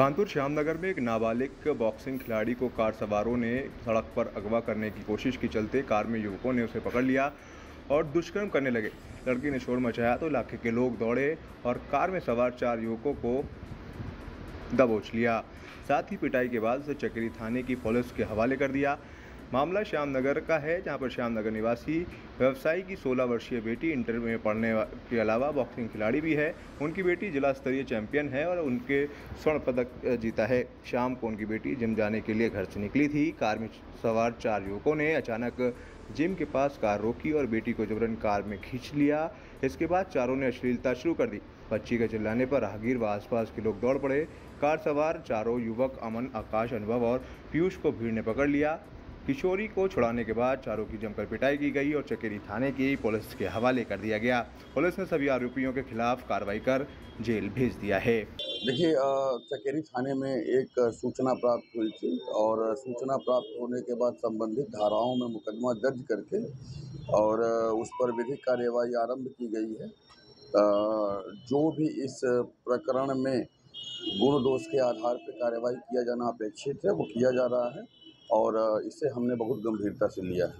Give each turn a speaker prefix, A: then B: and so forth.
A: कानपुर श्यामनगर में एक नाबालिग बॉक्सिंग खिलाड़ी को कार सवारों ने सड़क पर अगवा करने की कोशिश की चलते कार में युवकों ने उसे पकड़ लिया और दुष्कर्म करने लगे। लड़की ने शोर मचाया तो इलाके के लोग दौड़े और कार में सवार चार युवकों को दबोच लिया। साथ ही पिटाई के बाद उसे चक्री थाने की पुलिस के हवाले कर दिया। मामला श्यामनगर का है, जहाँ पर श्यामनगर निवासी व्यवसायी की 16 वर्षीय बेटी इंटर में पढ़ने के अलावा बॉक्सिंग खिलाड़ी भी है। उनकी बेटी जिला स्तरीय चैंपियन है और उनके स्वर्ण पदक जीता है। शाम को उनकी बेटी जिम जाने के लिए घर से निकली थी। कार में सवार चार युवकों ने अचानक जिम के पास कार रोकी और बेटी को जबरन कार में खींच लिया। इसके बाद चारों ने अश्लीलता शुरू कर दी। बच्ची के चिल्लाने पर राहगीर व आसपास के लोग दौड़ पड़े। कार सवार चारों युवक अमन, आकाश अनुभव और पीयूष को भीड़ ने पकड़ लिया। किशोरी को छुड़ाने के बाद चारों की जमकर पिटाई की गई और चकेरी थाने की पुलिस के हवाले कर दिया गया। पुलिस ने सभी आरोपियों के खिलाफ कार्रवाई कर जेल भेज दिया है।
B: देखिए चकेरी थाने में एक सूचना प्राप्त हुई थी और सूचना प्राप्त होने के बाद संबंधित धाराओं में मुकदमा दर्ज करके और उस पर विधिक कार्यवाही आरंभ की गई है। जो भी इस प्रकरण में गुण दोष के आधार पर कार्यवाही किया जाना अपेक्षित है, वो किया जा रहा है। और इसे हमने बहुत गंभीरता से लिया है।